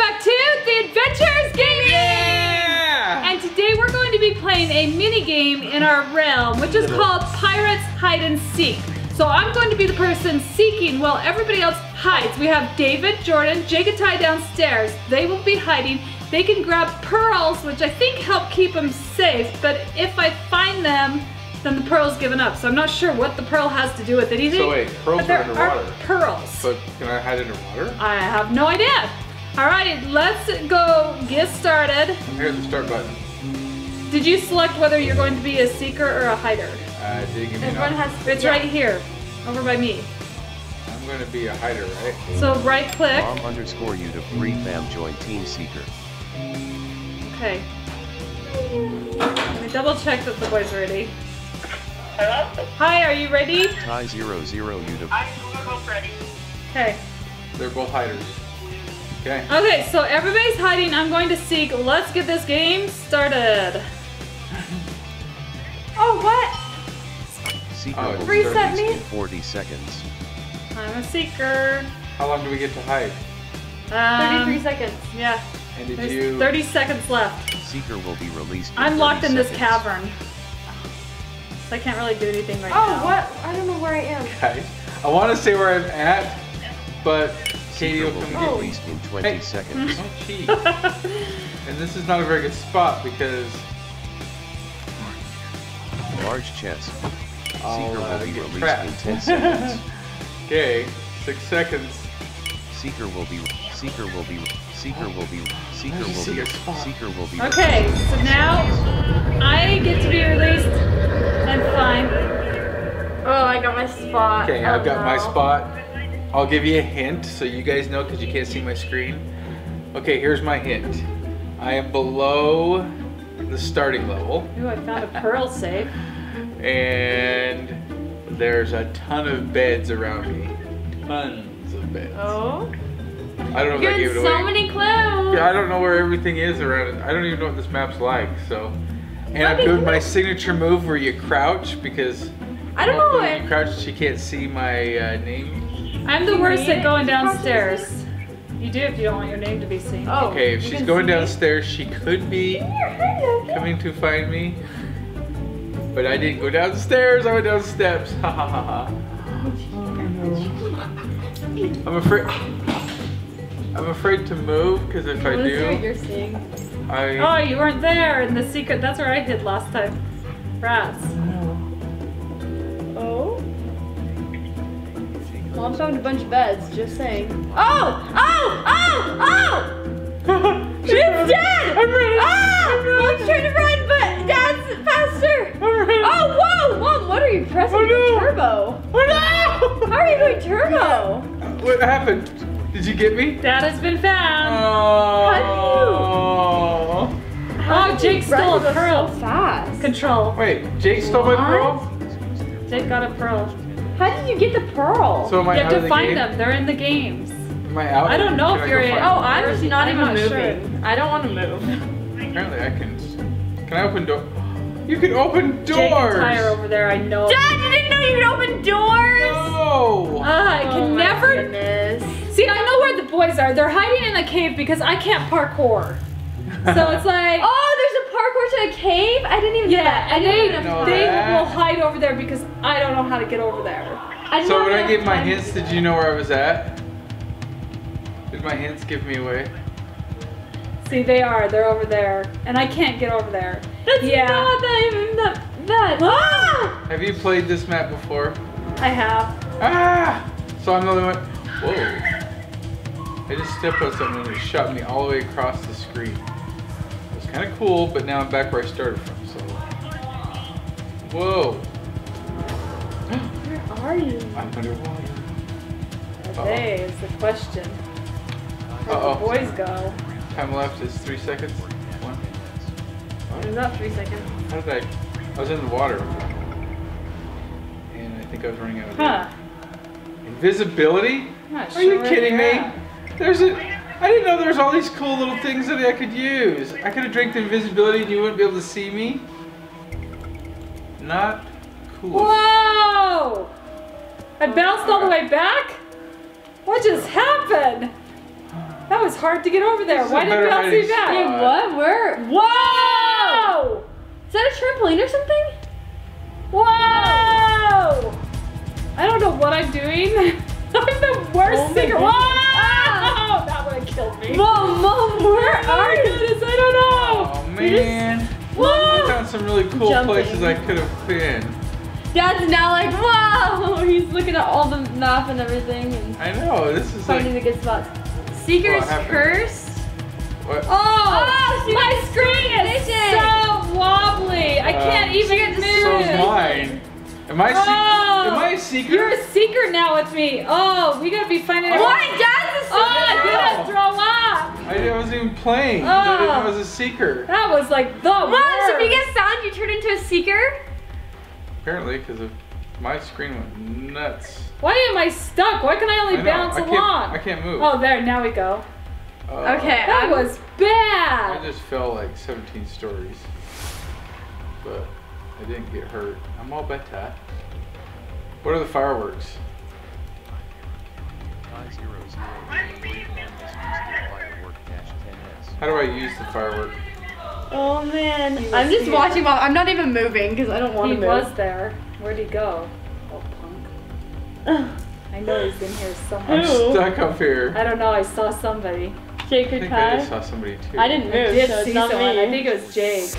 back to the Adventurers Gaming! Yeah! And today we're going to be playing a mini game in our realm, which is called Pirates Hide and Seek. So I'm going to be the person seeking while everybody else hides. We have David, Jordan, Jake and Ty downstairs. They will be hiding. They can grab pearls, which I think help keep them safe, but if I find them, then the pearl's given up. So I'm not sure what the pearl has to do with anything. So wait, pearls but there are underwater. Are pearls. But can I hide underwater? I have no idea. All right, let's go get started. I'm here at the start button. Did you select whether you're going to be a seeker or a hider? Uh, did give me Everyone option? has. It's yeah. right here, over by me. I'm going to be a hider, right? So right click. Mom underscore you to free fam join Team Seeker. Okay. Let me double check that the boy's are ready. Hello? Hi, are you ready? Ty zero zero you to I'm both ready. Okay. They're both hiders. Okay. Okay, so everybody's hiding. I'm going to seek. Let's get this game started. Oh, what? Seeker Oh, will be reset released me? in 40 seconds. I'm a seeker. How long do we get to hide? Um, 33 seconds. Yeah, And did there's you... 30 seconds left. Seeker will be released I'm locked in this cavern. So I can't really do anything right Oh, now. what? I don't know where I am. Guys, I want to say where I'm at, but Katie will will come be get me. released in 20 Hey. seconds. Don't cheat. and this is not a very good spot because Large chest. I'll Seeker uh, will be released trapped. in 10 seconds. okay, six seconds. Seeker will be Seeker will be Seeker will be Seeker will be? Seeker will be Okay, so now I get to be released I'm fine. Oh, I got my spot. Okay, Oh, I've got my spot. I'll give you a hint so you guys know because you can't see my screen. Okay, here's my hint. I am below the starting level, Ooh, I found a pearl safe. and there's a ton of beds around me. Tons of beds. Oh. I don't know if I gave it so away. many clues. Yeah, I don't know where everything is around it. I don't even know what this map's like, so. And I'm doing my signature move where you crouch because I don't know when you crouch, she can't see my uh, name. I'm the worst at going downstairs. You do if you don't want your name to be seen. Oh. Okay, if she's going see me? downstairs, she could be coming to find me. But I didn't go downstairs, I went down steps. Ha ha ha ha. I'm afraid. I'm afraid to move because if I Let's see what do, you're seeing. I. Oh, you weren't there in the secret. That's where I hid last time. Rats. Mom found a bunch of beds, just saying. Oh! Oh! Oh! Oh! She's dead! I'm running! Ah! Mom's trying to run, but Dad's faster! Oh, whoa! Mom, what are you pressing Oh, no. the turbo? Oh no! How are you doing turbo? What happened? Did you get me? Dad has been found. Oh. Oh, Jake stole a pearl. So fast. Control. Wait, Jake stole my pearl? Jake got a pearl. How did you get the pearl? So am I You have to the find game? them. They're in the games. Am I out? I don't know Can if you're in- oh. I'm just not I'm even not moving. I don't want to move. Apparently I can. Can I open door? You can open doors. Jake and Ty are over there. I know. Dad, you didn't know you could open doors? No. Ah, I Oh can my never. goodness. See, I know where the boys are. They're hiding in the cave because I can't parkour. So it's like. Oh, there's a parkour to a cave? I didn't even know Yeah, that. I and didn't they, even know they that. will hide over there because I don't know how to get over there. I So when I gave my hints, did you know where I was at? Did my hints give me away? See, they are. They're over there, and I can't get over there. That's yeah, not that, that, that. Ah! Have you played this map before? I have. Ah! So I'm the only one. Whoa. I just stepped on something and it shot me all the way across the screen. Kind of cool, but now I'm back where I started from, so. Whoa. Where are you? I'm underwater. They is the question. Where Uh-oh. the boys go? Time left is three seconds. One. There's not three seconds. How did I? I was in the water. And I think I was running out of Huh. Invisibility? I'm not Are you kidding me? at. There's a. I didn't know there was all these cool little things that I could use. I could have drank the invisibility and you wouldn't be able to see me. Not cool. Whoa! I oh, bounced all the way back? What just happened? That was hard to get over there. Why didn't better y'all hiding see that? Wait, what? Where? Whoa! Is that a trampoline or something? Whoa! I don't know what I'm doing. I'm the worst Oh my singer. goodness. Whoa! That would have killed me. Mom, mom, where are you? goodness, I don't know. Oh man. Whoa. I found some really cool Jumping. places I could have been. Dad's now like, wow. He's looking at all the map and everything and I know, this is finding like the good spots. Seeker's What? Curse. what? Oh, Oh, she my screen is so wobbly. I Uh, can't even get move. So is mine. Am I, Oh, am I a secret? You're a seeker now with me. Oh, we gotta be finding out. What? Dad's a Oh, I seeker. didn't throw up. I wasn't even playing. I Oh. I was a seeker. That was like the Mom, so if you get found, you turn into a seeker? Apparently, because of my screen went nuts. Why am I stuck? Why can I only I bounce I can't, along? I can't move. Oh, there. Now we go. Uh, Okay. That I'm- was bad. I just fell like 17 stories. But I didn't get hurt. I'm all better. What are the fireworks? How do I use the firework? Oh man. I'm just here. watching mom. I'm not even moving because I don't want to move. He was there. Where'd he go? Oh, punk. I know he's in here somewhere. I'm stuck up here. I don't know. I saw somebody. Jake I or think I just Ty? saw somebody too. I didn't I move, did so it's see not someone. me. I think it was Jake.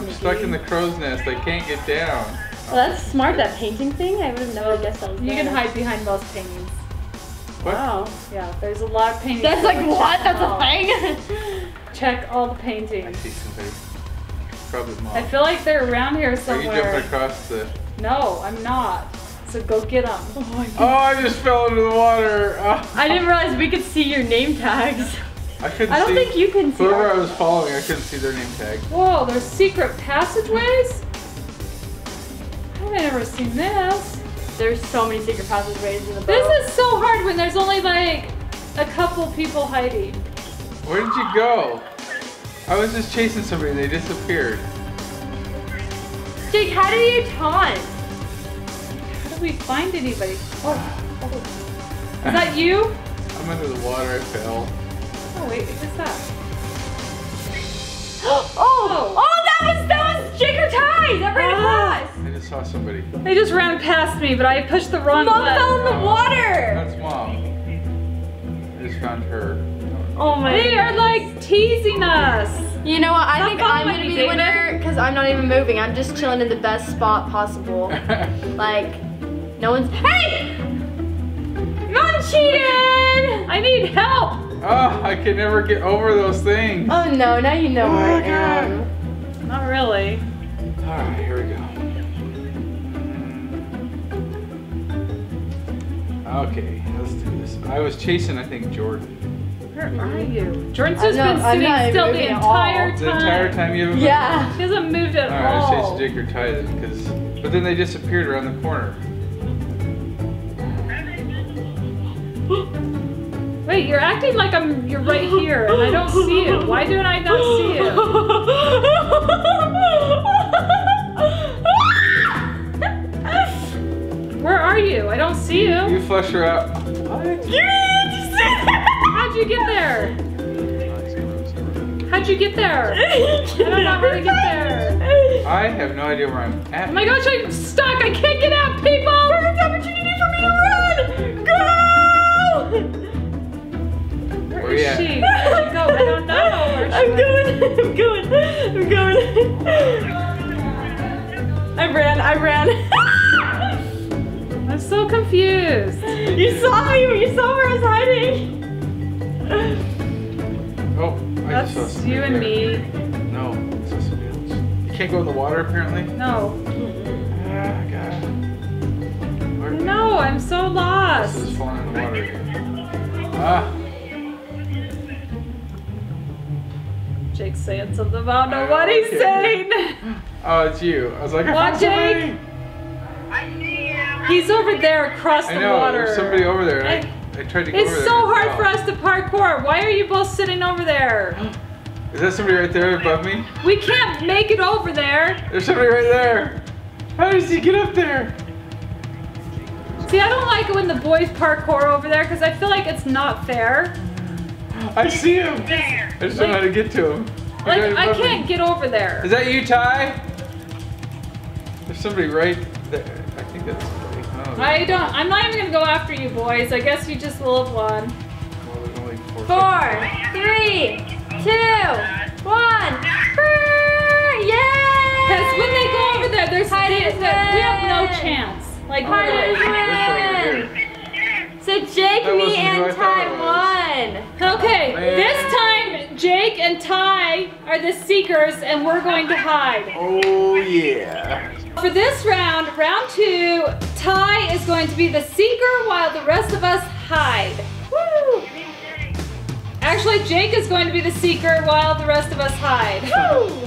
I'm stuck in the crow's nest. I can't get down. Well, that's smart, that painting thing. I would have never guessed that was You there. can hide behind most paintings. What? Wow. Yeah, there's a lot of paintings. That's like, what? them That's a thing? Check all the I paintings. see somebody. Probably mom. I feel like they're around here Are you somewhere. jumping across the? No, I'm not. So go get them. Oh, oh I just fell into the water. Oh, I didn't realize we could see your name tags. I couldn't I don't see. think you can see Whoever I was following, I couldn't see their name tag. Whoa, there's secret passageways? I've never seen this. There's so many secret passageways in the boat. This is so hard when there's only like a couple people hiding. Where did you go? I was just chasing somebody and they disappeared. Jake, how do you taunt? How do we find anybody? Oh, oh. Is that you? I'm under the water. I fell. Oh wait, who's that? oh, oh, that was that was Jake or Ty. That ran Ah. Across. I saw somebody. They just ran past me, but I pushed the wrong Mom button. fell in the water. That's mom. I just found her. Oh my. They are like teasing us. You know what? I Stop think I'm gonna me, be the winner because I'm not even moving. I'm just chilling in the best spot possible. Like, no one's. Hey! Mom cheated! I need help. oh, I can never get over those things. Oh no! Now you know Oh where I am. Not really. All right, here we go. Okay, let's do this. I was chasing, I think, Jordan. Where are you? Jordan's I'm just been I'm sitting still the moving at all. entire time. The entire time you haven't. Yeah. She hasn't moved at All right, I all. was chasing Jake or Ty then, because, but then they disappeared around the corner. Wait, you're acting like I'm you're right here and I don't see you. Why don't I not see you? I don't see you. You flush her out. What? How'd you get there? Five zero zero. How'd you get there? I don't know how to get there. I have no idea where I'm at. Oh my gosh, I'm stuck. I can't get out, people. Perfect opportunity for me to run. Go! Where Where is she? Where'd she go? I don't know. Where I'm going. I'm going. I'm going. I ran. I ran. I'm so confused. you saw me. You saw where I was hiding. Oh, I just saw That's you and there. me. No, I saw somebody else. You can't go in the water apparently. No. Ah, God. Where- No, I'm so This lost. is falling in the water again. Ah, Jake's saying something about know what he's Okay. saying. oh, it's you. I was like, I What, found somebody. He's over there across the I know, water. there's somebody over there. I- I, I tried to go It's over there. so hard for us to parkour. Why are you both sitting over there? Is that somebody right there above me? We can't make it over there. There's somebody right there. How does he get up there? See, I don't like it when the boys parkour over there because I feel like it's not fair. I see him. There. I just don't know how to get to him. Like, I can't get over there. Is that you, Ty? There's somebody right there. I think that's I don't, I'm not even gonna go after you boys. I guess you just will have won. well, there's only four. Four, three, two, one. Yay! Because when they go over there, there's Hide they, and they- we have no chance. Like, Hide and really. This one right here. So Jake, me, wasn't who I and Ty won. Okay, oh, Man. this time Jake and Ty are the seekers and we're going to hide. Oh yeah. For this round, round two, Ty is going to be the seeker while the rest of us hide. Woo! Actually, Jake is going to be the seeker while the rest of us hide. Woo!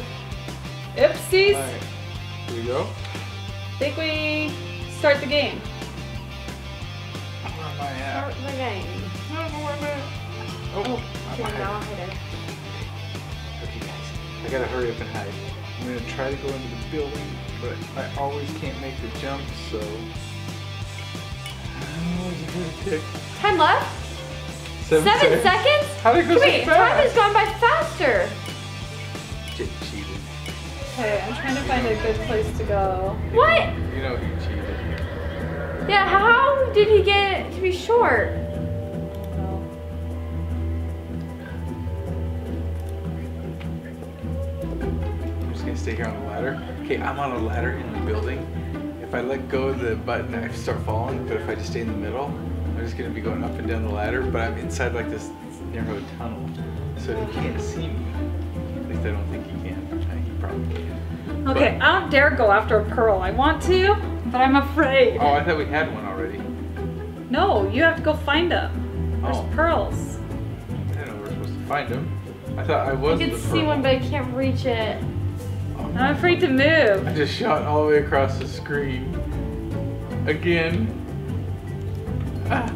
Oopsies. Alright. Here we go. I think we start the game. Where am I at? Start the game. I don't know where I'm at. Oh, I'm Okay, now I'll hiding. hide it. Okay, guys. I gotta hurry up and hide. I'm gonna try to go into the building, but I always can't make the jump, so. Is it gonna take Time left? seven, Seven seconds? How did it go so Wait, time has gone by faster. Jake cheated. Okay, I'm trying to find a good place to go. What? You know he cheated. Yeah, how did he get to be short? Stay here on the ladder. Okay, I'm on a ladder in the building. If I let go of the button, I start falling. But if I just stay in the middle, I'm just gonna be going up and down the ladder. But I'm inside like this narrow tunnel, so he can't see me. At least I don't think he can. He probably can. Okay, I don't dare go after a pearl. I want to, but I'm afraid. Oh, I thought we had one already. No, you have to go find them. There's Oh. pearls. I didn't know we were supposed to find them. I thought I I You can see one, but I can't reach it. No. I'm afraid to move. I just shot all the way across the screen. Again. Ah.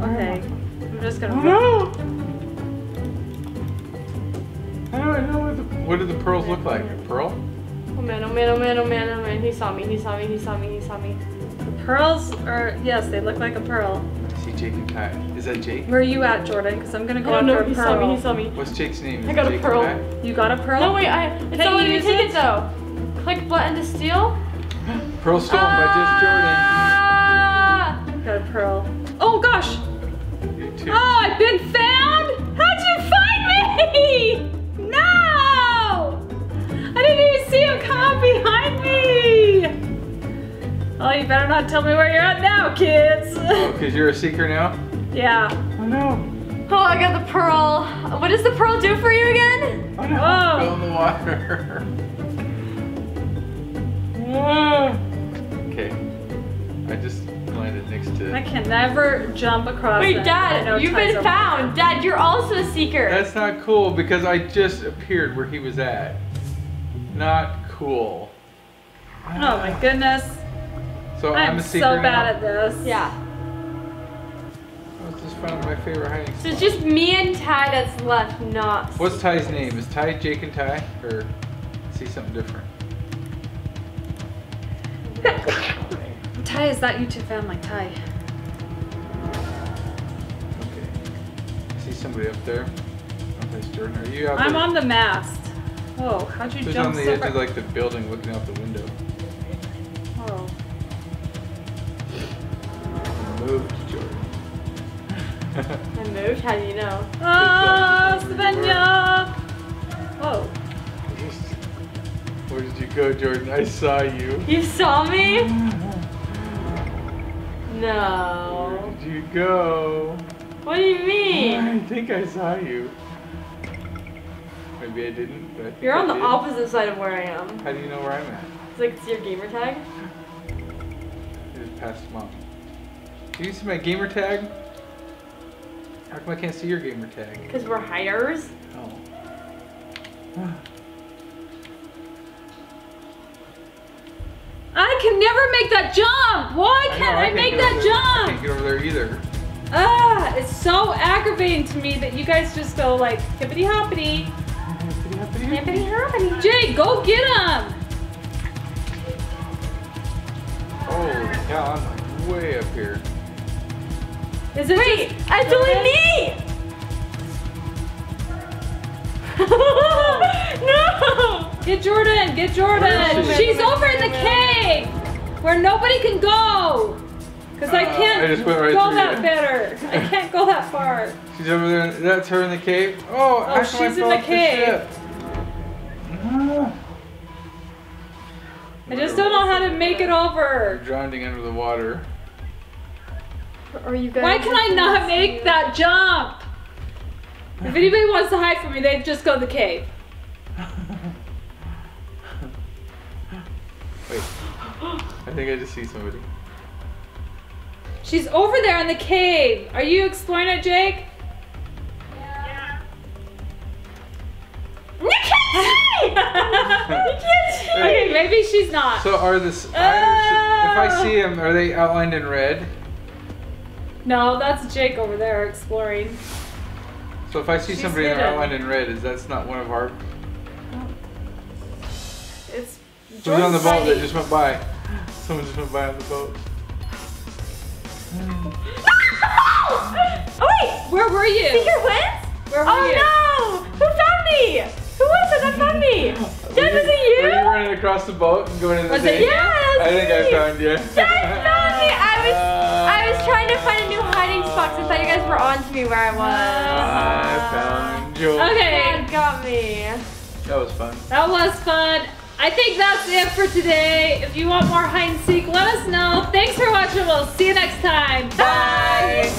Okay, I'm just gonna. Oh, no! How do I know what the what do the pearls look like? A pearl? Oh man, oh man, oh man, oh man, oh man. He saw me, he saw me, he saw me, he saw me. The pearls are yes, they look like a pearl. I see Jake and Kai. Is that Jake? Where are you at, Jordan? Because I'm gonna go Oh after no, a he pearl. saw me, he saw me. What's Jake's name? Is I it got a pearl. Kai? You got a pearl? No, wait, I, it's Can not you use take it? it though. Click button to steal. Pearl stolen by just Jordan. Ah! Got a pearl. Oh gosh! You too. Oh, I've been found! How'd you find me? No! I didn't even see him come up behind me! Oh, you better not tell me where you're at now, kids. Oh, because you're a seeker now? Yeah. Oh no. Oh, I got the pearl. What does the pearl do for you again? Oh no. Whoa. Fell in the water. Ah. okay. I just landed next to. I can never jump across Wait, it. I Dad, know you've Ty's been over found. Dad, you're also a seeker. That's not cool because I just appeared where he was at. Not cool. Oh my goodness. So I'm, the seeker. I'm a so seeker bad now. at this. yeah. Found my favorite hiding So it's just me and Ty that's left, not. What's Ty's name? Is Ty Jake and Ty? Or is he something different? Ty, is that you two found my Ty? Okay. I see somebody up there. Oh, there's Jordan. Are you out I'm there? on the mast. Whoa, how'd you Who's jump on the so edge far? of like the building looking out the window? Oh. Moved. I moved. How do you know? Oh, Svenja! Whoa. Where did you go, Jordan? I saw you. You saw me? No. Where No. did you go? What do you mean? I mean? think I saw you. Maybe I didn't, but I think You're I on the did. opposite side of where I am. How do you know where I'm at? It's like it's your gamer tag. I just passed mom. Do you see my gamer tag? How come I can't see your gamer tag? Because we're hiders. Oh. I can never make that jump! Why can't know, I, can't make that jump? I can't get over there either. Ah, it's so aggravating to me that you guys just go like hippity hoppity. Hippity hoppity. Jay, go get him! Oh, cow, I'm like way up here. Is it Wait, just- it's only me! no! Get Jordan, get Jordan. Where is she? She's over in the cave where nobody can go. Because I Uh, can't I just went right go that you. better. I can't go that far. She's over there. That's her in the cave. Oh, how come I she's in the cave. ship? Ah. I just don't know how to make it over. Drowning under the water. Are you guys? Why can I not make that jump? If anybody wants to hide from me, they just go to the cave. Wait. I think I just see somebody. She's over there in the cave. Are you exploring it, Jake? Yeah. You can't see! you can't see! Okay, maybe she's not. So are this? I, if. I see uh. them, are they outlined in red? No, that's Jake over there exploring. So if I see She's somebody and they're hidden. outlined in red, is that's not one of our? Oh. It's Who's on the Jordan's boat that just went by? Someone just went by on the boat. oh wait! Where were you? Secret wins? Where were oh you? no! Who found me? Who was it that found me? Dad, was it you? Were you running across the boat and going in the Was it you? Yes! I think I found you. Dad found me! I was I was trying to find a new hiding spot 'cause I thought you guys were on to me where I was. I found you. Okay, got me. That was fun. that was fun. I think that's it for today. If you want more hide and seek, let us know. Thanks for watching. We'll see you next time. Bye.